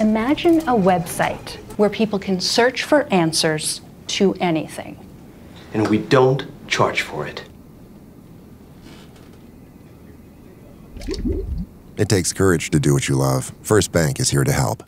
Imagine a website where people can search for answers to anything. And we don't charge for it. It takes courage to do what you love. First Bank is here to help.